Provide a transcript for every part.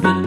Been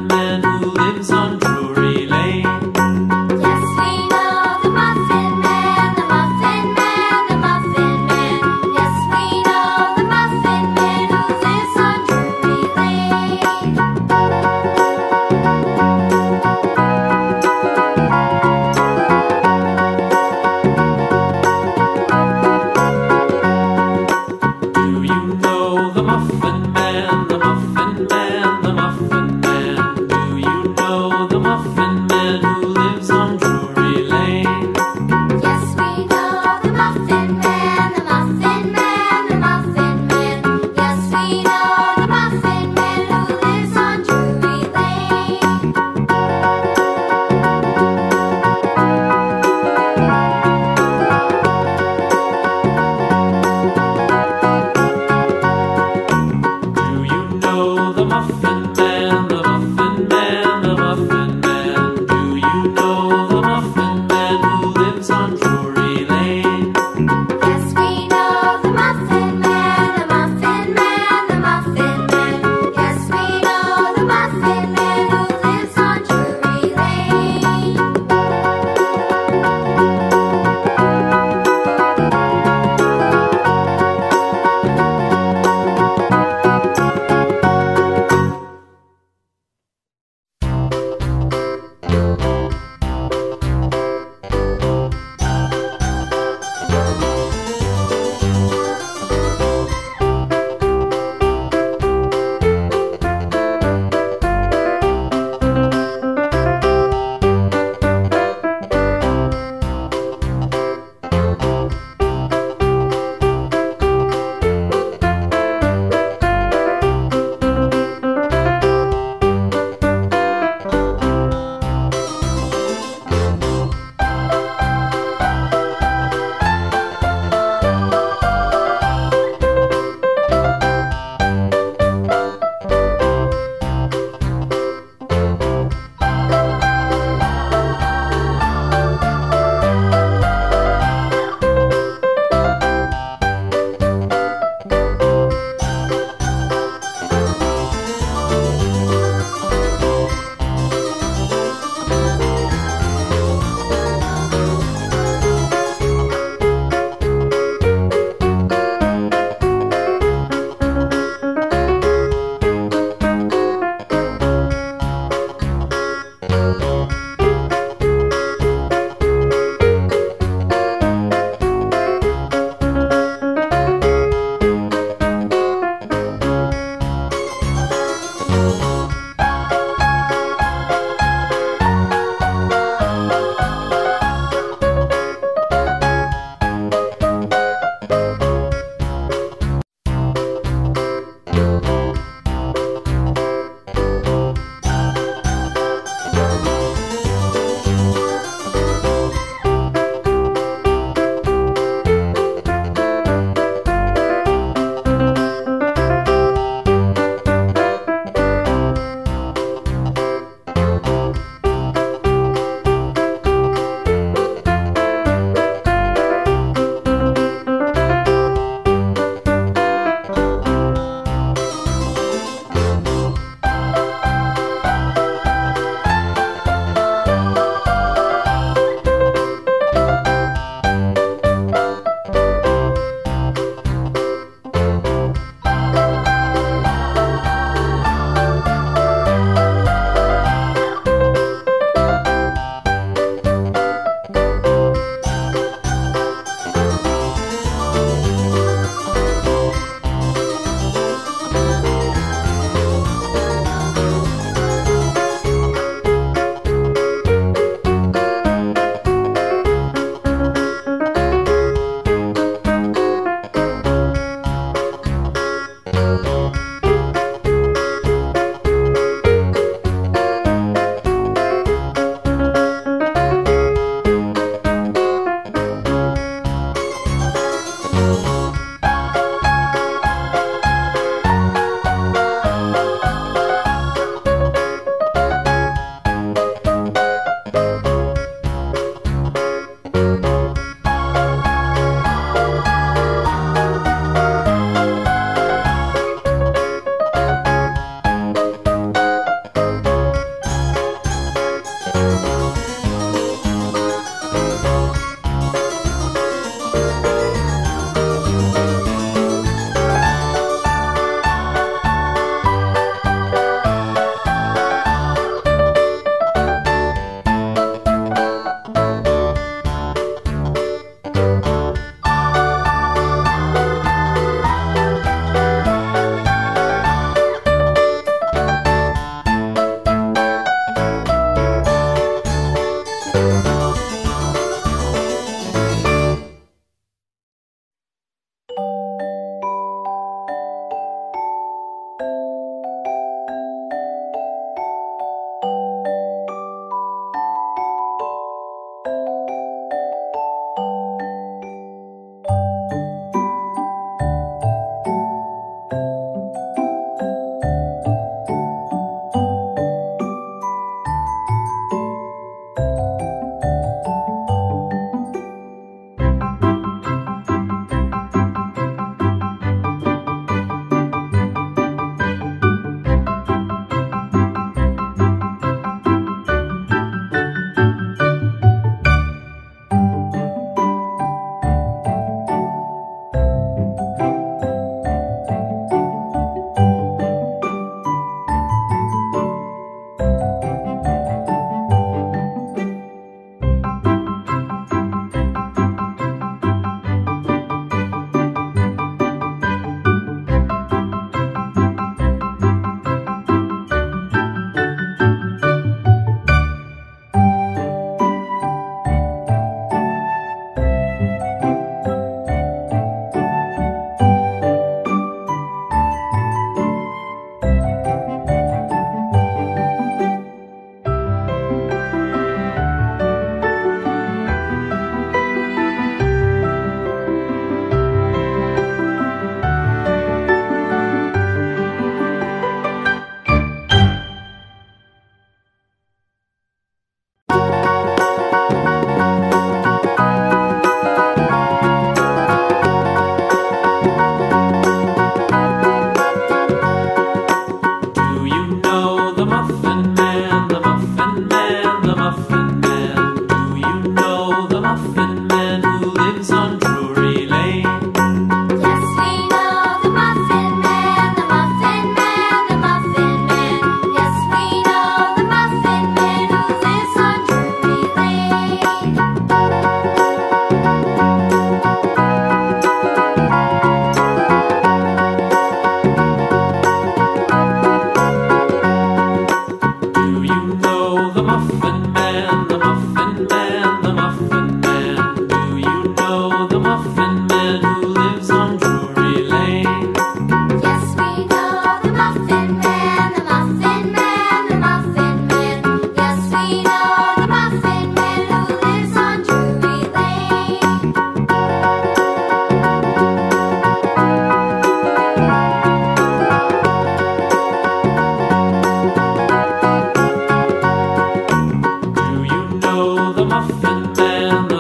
man.